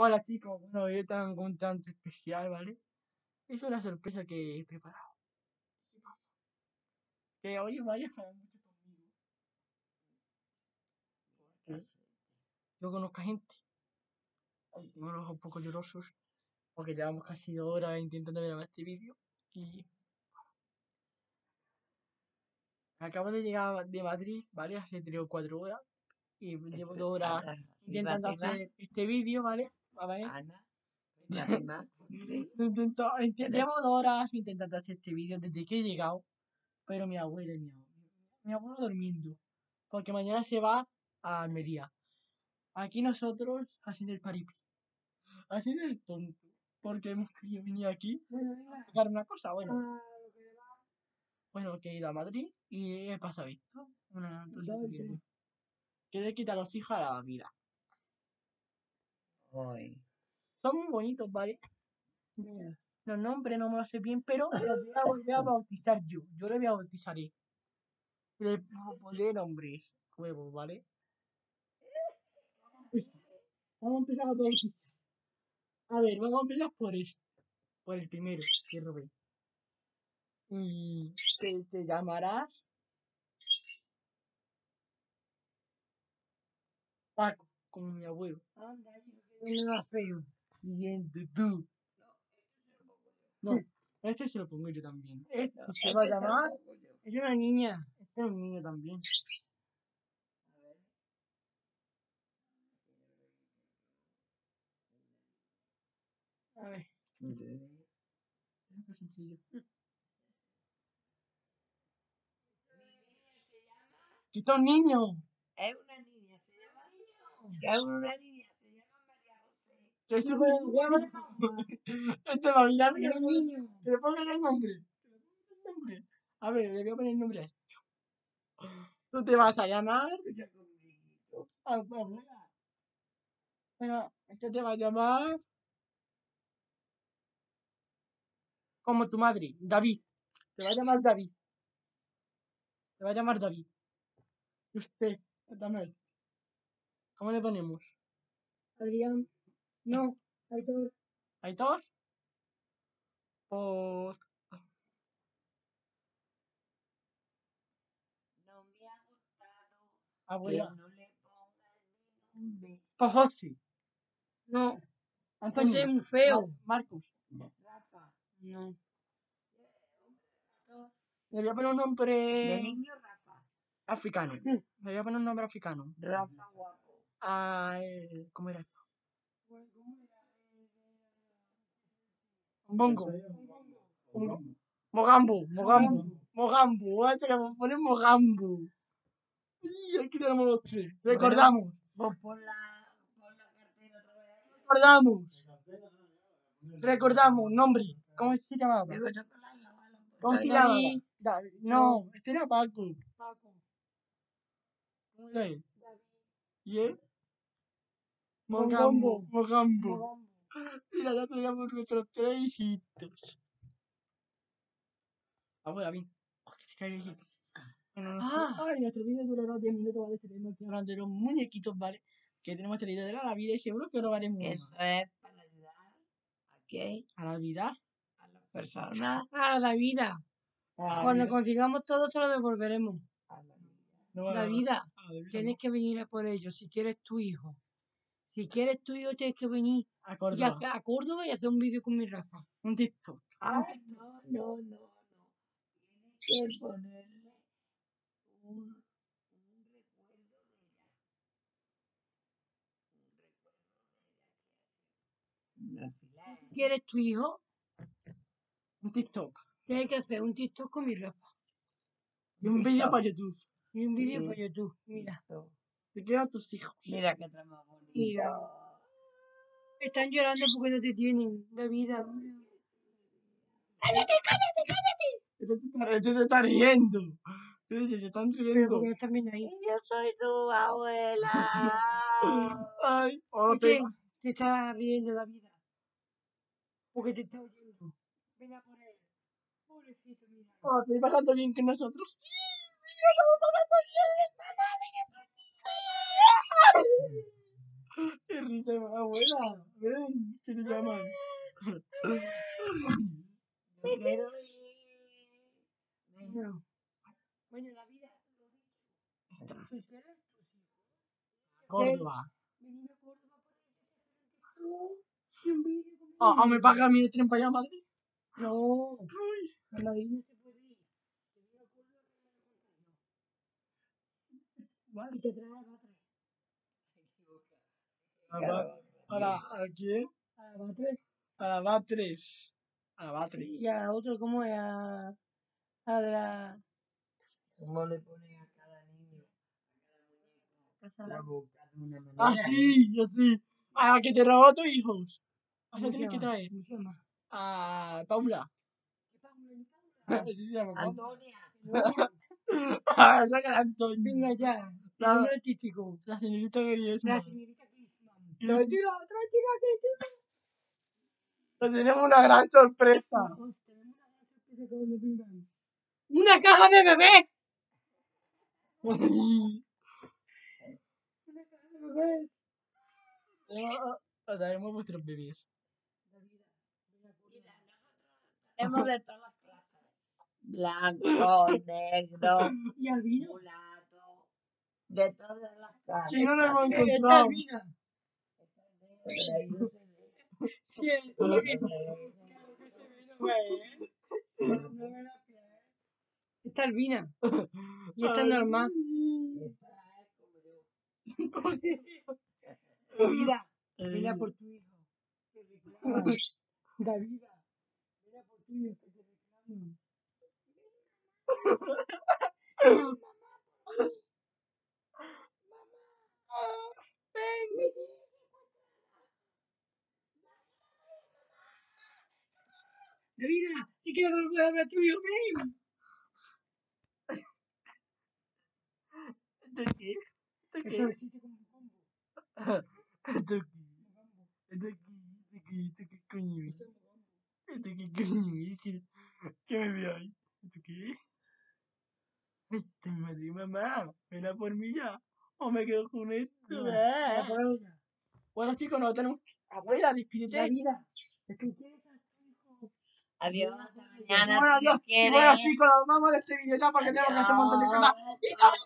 Hola chicos, bueno, yo tengo un tanto especial, ¿vale? Es una sorpresa que he preparado. ¿Qué pasa? Que hoy vaya a mucho conmigo. Yo conozco a gente. Tengo los ojos un poco llorosos. Porque llevamos casi dos horas intentando grabar este vídeo. Y. Acabo de llegar de Madrid, ¿vale? Hace tres o cuatro horas. Y llevo dos horas intentando hacer este vídeo, ¿vale? A ver. Ana, cuéntame más. Sí. Intento, llevo dos horas intentando hacer este vídeo desde que he llegado, pero mi abuela y mi abuelo, mi abuelo durmiendo, porque mañana se va a Almería. Aquí nosotros haciendo el paripi, haciendo el tonto, porque hemos querido venir aquí a sacar una cosa, bueno, bueno, que he ido a Madrid y he pasado esto, una que, que le quita a los hijos a la vida. Ay, Son muy bonitos, ¿vale? Los nombres no me los sé bien, pero los voy a volver a bautizar yo. Yo le voy a bautizar le pondré nombres nuevos, ¿vale? Vamos a empezar a bautizar. A ver, vamos a empezar por este. Por el primero, que robé. Y te, te llamarás Paco, como mi abuelo. Anda, yo no más feo. Siguiente, tú. No, este se lo pongo yo también. Este se va a llamar. Es una niña. Este es un niño también. A ver, es muy sencillo. ¡Que está un niño! Es una niña, se llama. Que es una niña, se llama María José. Que Este va a mirar que, que le pongan el nombre. Que le pongan el nombre. A ver, le voy a poner el nombre a esto. Tú te vas a llamar. Bueno, este te va a llamar. Como tu madre, David. Te va a llamar David. Te va a llamar David. Y usted, también. ¿Cómo le ponemos? Adrián. No, Aitor. ¿Aitor? Pues. No me ha gustado Abuela. que no le pongas mi nombre. Pues José. No, Antonio. José es muy feo. Mar- Marcos. Rafa. No. Le voy a poner un De nombre niño Rafa. africano. Le voy a poner un nombre africano. Rafa guapo. Ah, eh, ¿Cómo era esto? Un bongo. Un- Mogambo, Mogambo, Mogambo. Ay, que le poner Mogambo. Y aquí tenemos los tres. Recordamos, Vos pon la, pon la cartera otra vez. recordamos, recordamos, nombre. ¿Cómo se llamaba? ¿Cómo se llamaba? David. No, este era Paco. Paco. ¿Cómo era él? ¿Y él? Mogambo. Mogambo. Mira, ya tenemos nuestros tres hijitos. Oh, se el hijito. Bueno, nuestro- Ah. Ay, nuestro vídeo durará 10 minutos, ¿vale? Estaremos aquí hablando de los muñequitos, ¿vale? Que tenemos traído de la vida y seguro que robaremos Eso es para ayudar a qué? A la vida. A las personas. A la vida. A Cuando vida. consigamos todo, te lo devolveremos. A la vida. No, La vida. Tienes que venir a por ello si quieres tu hijo. Si quieres tu hijo, tienes que venir A y Córdoba. a, a Córdoba y hacer un vídeo con mi Rafa. Un TikTok. Ay, no, no, no, no. Tienes que ponerle un, un recuerdo de ella. Un recuerdo de ella que hace. Una fila. Si quieres tu hijo, Un TikTok. tienes que hacer un TikTok con mi Rafa. Y un vídeo para YouTube. Y un vídeo Sí. para YouTube. Mira. Te quedan tus hijos. Mira qué trama. Mira. Están llorando porque no te tienen vida. Este se está- este se está riendo. Este se están riendo. están bien ahí. Yo soy tu abuela. Ay, ¿Por qué te- te está riendo la vida? Porque te está oyendo. Ven a por él. Pobrecito, mira. oh, estoy pasando bien con nosotros. Sí, sí, lo estamos pasando bien. Qué risa más abuela. Ven, que te llaman. Yo quiero ir. Bueno, la vida. Córdoba. Ah, ah, me paga a mí el tren para allá Madrid. No, Uy. a Madrid no se puede ir. Te voy a Córdoba Vale. te trae a Batre. A la, a la, ¿a quién? A. A la Batres. A la Batres. Y a otro, ¿cómo es? A, a de la ¿Cómo le ponen a cada niño? A cada muñeco. La la boca de una manera. Ah, sí, así. A la que te robó a tus hijos. ¿A ¿Cómo esa se tienes que traer? A Paula. Así. Antonia. No, Ah, esa que era Antonio. venga ya. La- Nombre artístico. La señorita quería La señorita Crisman. Tranquila, tranquila, tranquila. tenemos una gran sorpresa. Tenemos una gran sorpresa con los Crisman. ¡Una caja de bebé! ¡Una caja de bebé! Traemos vuestros bebés. David, ven a Córdoba. Hemos de todas las clases. Blanco, negro, ¿Y Albino? mulato. De todas las clases. Si no lo hemos encontrado. Albina. Negro, Sí, es Hola. lo que claro que se ve, no ve. No me la pierdas. Esta Albina. Y esta es normal. Davida, mira por tu hijo. Davida, mira por tu hijo que te reclamo. Davida, si quieres volver a ver a tu hijo. ¿Esto qué? ¿Esto Eso qué? existe como un combo. ¿Esto qué? ¿Esto qué coño qué coño? ¿Qué, me te madre, mamá, ven a por mí ya. O me quedo con esto. Ah. Bueno, chicos, no tenemos. Abuela, despídete. Davida, es que quieres. Adiós, mañana. Bueno, adiós. Bueno, chicos, nos vamos de este vídeo ya porque tenemos que hacer un montón de cosas. ¡Y vemos!